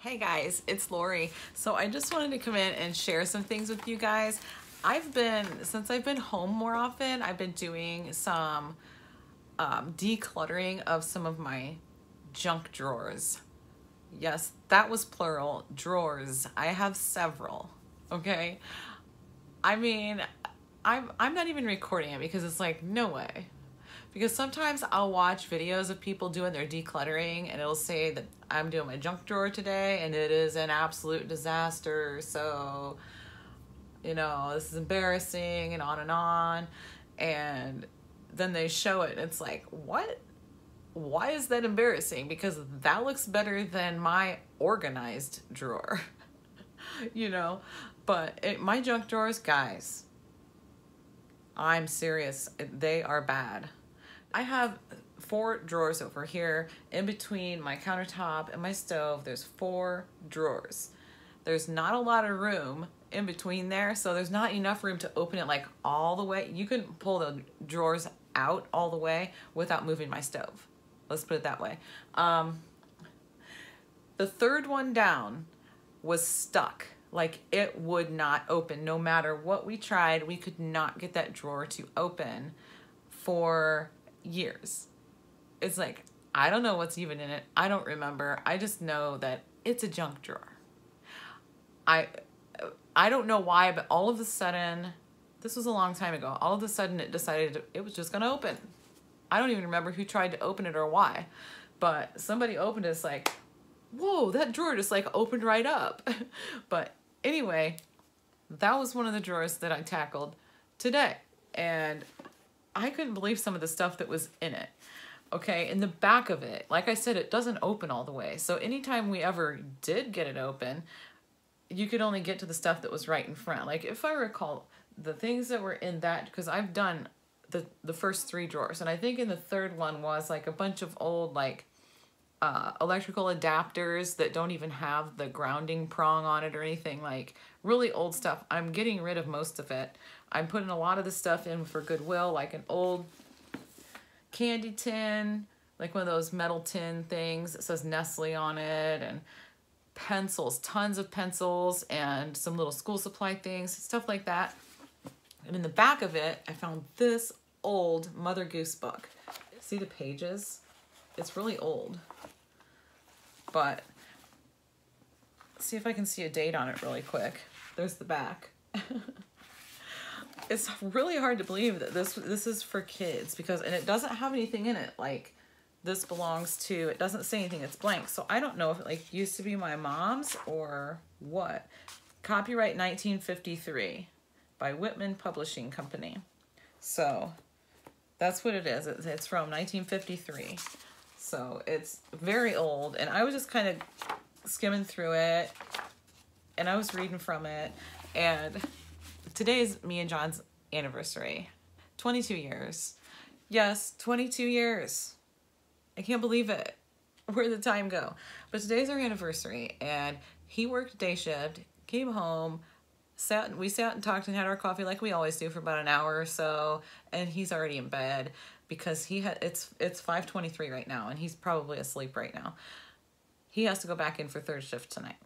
Hey guys, it's Lori. So I just wanted to come in and share some things with you guys. I've been, since I've been home more often, I've been doing some um, decluttering of some of my junk drawers. Yes, that was plural, drawers. I have several, okay? I mean, I'm, I'm not even recording it because it's like, no way because sometimes I'll watch videos of people doing their decluttering and it'll say that I'm doing my junk drawer today and it is an absolute disaster. So, you know, this is embarrassing and on and on. And then they show it and it's like, what? Why is that embarrassing? Because that looks better than my organized drawer, you know? But it, my junk drawers, guys, I'm serious. They are bad. I have four drawers over here in between my countertop and my stove. There's four drawers. There's not a lot of room in between there, so there's not enough room to open it like all the way. You can pull the drawers out all the way without moving my stove. Let's put it that way. Um, the third one down was stuck. Like it would not open no matter what we tried. We could not get that drawer to open for years. It's like, I don't know what's even in it. I don't remember. I just know that it's a junk drawer. I I don't know why, but all of a sudden, this was a long time ago. All of a sudden, it decided it was just gonna open. I don't even remember who tried to open it or why, but somebody opened it. It's like, whoa, that drawer just like opened right up. but anyway, that was one of the drawers that I tackled today, and I couldn't believe some of the stuff that was in it. Okay, in the back of it, like I said, it doesn't open all the way. So anytime we ever did get it open, you could only get to the stuff that was right in front. Like if I recall, the things that were in that, because I've done the the first three drawers, and I think in the third one was like a bunch of old like uh, electrical adapters that don't even have the grounding prong on it or anything like really old stuff. I'm getting rid of most of it. I'm putting a lot of the stuff in for Goodwill, like an old candy tin, like one of those metal tin things that says Nestle on it, and pencils, tons of pencils, and some little school supply things, stuff like that. And in the back of it, I found this old Mother Goose book. See the pages? It's really old. But see if I can see a date on it really quick. There's the back. it's really hard to believe that this this is for kids because and it doesn't have anything in it like this belongs to it doesn't say anything it's blank. So i don't know if it like used to be my mom's or what. Copyright 1953 by whitman publishing company. So that's what it is. It's from 1953 so it's very old and i was just kind of skimming through it and i was reading from it and today is me and John's anniversary. 22 years. Yes, 22 years. I can't believe it. Where did the time go? But today's our anniversary, and he worked day shift, came home, sat we sat and talked and had our coffee like we always do for about an hour or so, and he's already in bed because he had it's it's 5:23 right now, and he's probably asleep right now. He has to go back in for third shift tonight.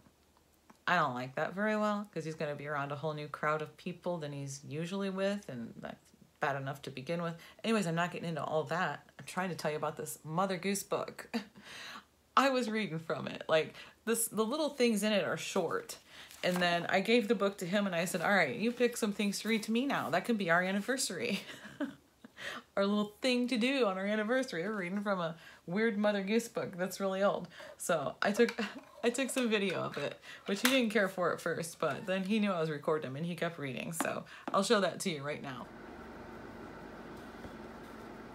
I don't like that very well because he's going to be around a whole new crowd of people than he's usually with, and that's bad enough to begin with. Anyways, I'm not getting into all that. I'm trying to tell you about this Mother Goose book. I was reading from it. Like this, the little things in it are short. And then I gave the book to him and I said, All right, you pick some things to read to me now. That can be our anniversary. our little thing to do on our anniversary. We're reading from a weird Mother Goose book that's really old. So I took I took some video of it, which he didn't care for at first, but then he knew I was recording him and he kept reading. So I'll show that to you right now.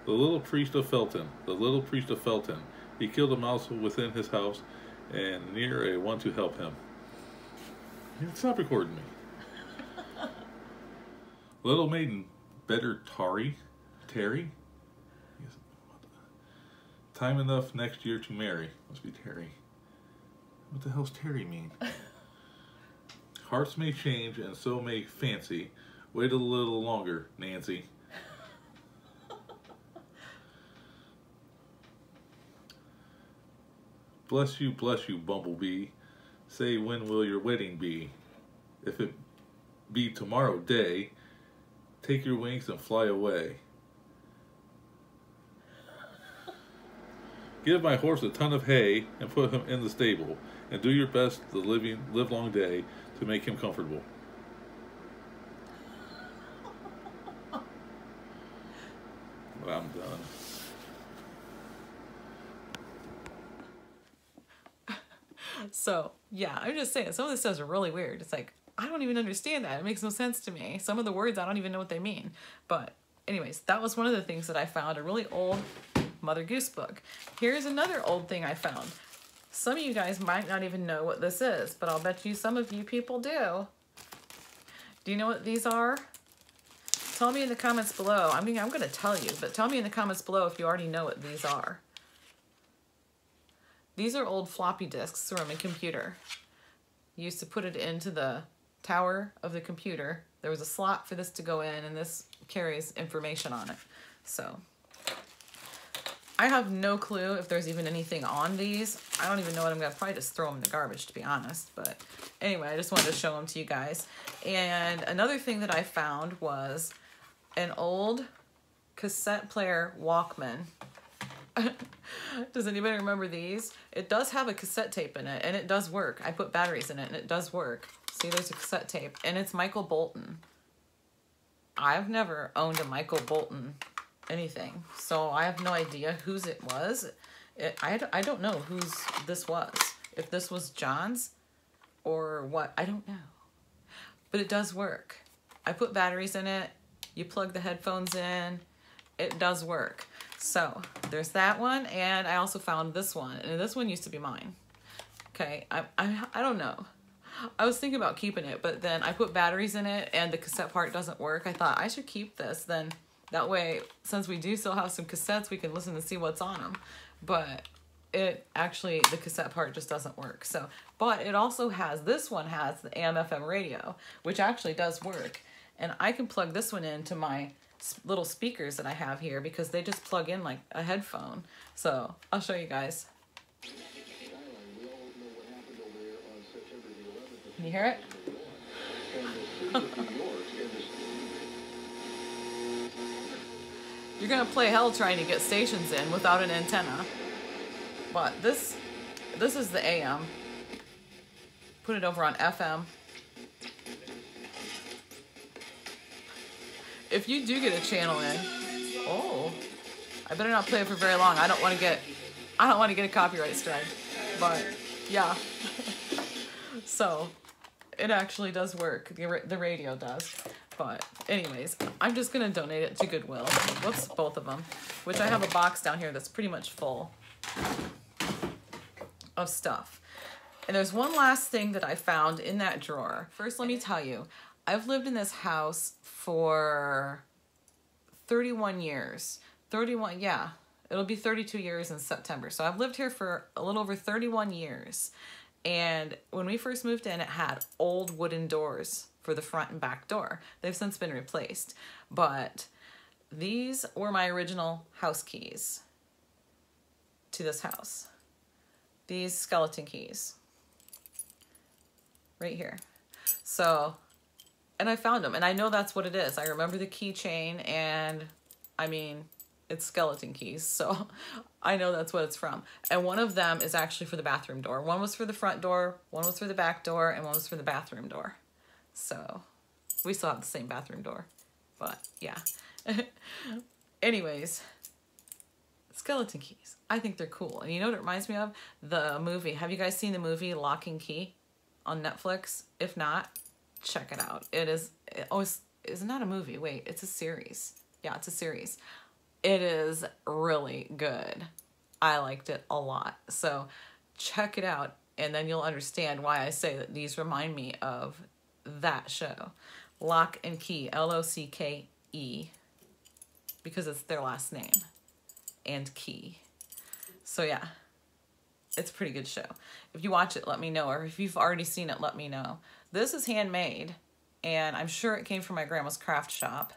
The little priest of Felton, the little priest of Felton, he killed a mouse within his house and near a one to help him. Stop recording me. little maiden, better Tari, Terry. Time enough next year to marry. Must be Terry. What the hell's Terry mean? Hearts may change and so may fancy. Wait a little longer, Nancy. bless you, bless you, Bumblebee. Say, when will your wedding be? If it be tomorrow day, take your wings and fly away. Give my horse a ton of hay and put him in the stable, and do your best the living live long day to make him comfortable. But I'm done. So yeah, I'm just saying some of this stuff's really weird. It's like I don't even understand that. It makes no sense to me. Some of the words I don't even know what they mean. But anyways, that was one of the things that I found a really old Mother Goose book. Here's another old thing I found. Some of you guys might not even know what this is, but I'll bet you some of you people do. Do you know what these are? Tell me in the comments below. I mean, I'm going to tell you, but tell me in the comments below if you already know what these are. These are old floppy disks from a computer. You used to put it into the tower of the computer. There was a slot for this to go in, and this carries information on it. So, I have no clue if there's even anything on these. I don't even know what I'm to probably just throw them in the garbage, to be honest. But anyway, I just wanted to show them to you guys. And another thing that I found was an old cassette player Walkman. does anybody remember these? It does have a cassette tape in it, and it does work. I put batteries in it, and it does work. See, there's a cassette tape, and it's Michael Bolton. I've never owned a Michael Bolton anything, so I have no idea whose it was. It, I, I don't know whose this was. If this was John's or what, I don't know. But it does work. I put batteries in it. You plug the headphones in. It does work. So there's that one, and I also found this one, and this one used to be mine. Okay, I, I, I don't know. I was thinking about keeping it, but then I put batteries in it, and the cassette part doesn't work. I thought I should keep this, then that way, since we do still have some cassettes, we can listen and see what's on them. But it actually, the cassette part just doesn't work. So, but it also has, this one has the AM FM radio, which actually does work. And I can plug this one into my little speakers that I have here because they just plug in like a headphone. So I'll show you guys. Can you hear it? You're gonna play hell trying to get stations in without an antenna. But this, this is the AM. Put it over on FM. if you do get a channel in, oh, I better not play it for very long. I don't want to get, I don't want to get a copyright strike. But yeah, so it actually does work. The the radio does. But anyways, I'm just gonna donate it to Goodwill. Whoops, both of them. Which I have a box down here that's pretty much full of stuff. And there's one last thing that I found in that drawer. First, let me tell you, I've lived in this house for 31 years. 31, yeah. It'll be 32 years in September. So I've lived here for a little over 31 years. And when we first moved in, it had old wooden doors for the front and back door. They've since been replaced. But these were my original house keys to this house. These skeleton keys. Right here. So and I found them, and I know that's what it is. I remember the keychain, and I mean, it's skeleton keys, so I know that's what it's from. And one of them is actually for the bathroom door. One was for the front door, one was for the back door, and one was for the bathroom door. So we still have the same bathroom door, but yeah. Anyways, skeleton keys. I think they're cool. And you know what it reminds me of? The movie. Have you guys seen the movie Locke and Key on Netflix? If not, check it out. It is, oh, it's, it's not a movie. Wait, it's a series. Yeah, it's a series. It is really good. I liked it a lot. So check it out and then you'll understand why I say that these remind me of that show. Locke and Key, L O C K E, because it's their last name, and Key. So yeah, it's a pretty good show. If you watch it, let me know, or if you've already seen it, let me know. This is handmade, and I'm sure it came from my grandma's craft shop.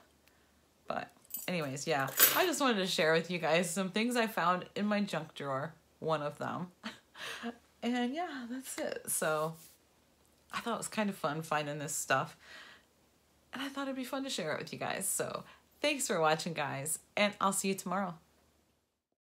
But anyways, yeah, I just wanted to share with you guys some things I found in my junk drawer, one of them. And yeah, that's it. So I thought it was kind of fun finding this stuff. And I thought it'd be fun to share it with you guys. So thanks for watching, guys. And I'll see you tomorrow.